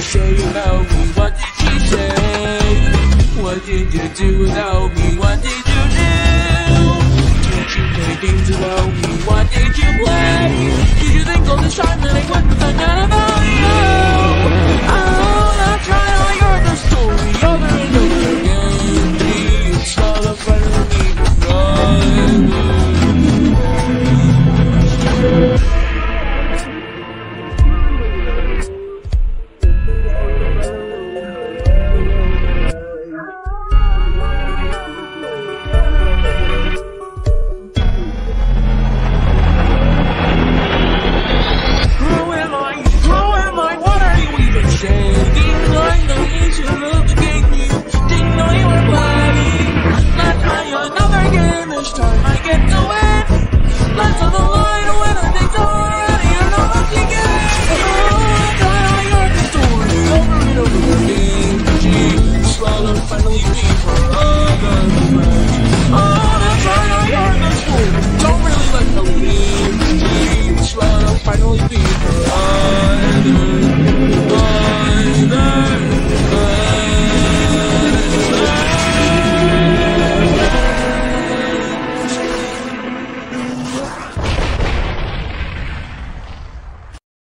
say about me? What did she say? What did you do without me? What did you do? Did you play games without me? What did you play? Did you think all the shine that I wouldn't finally see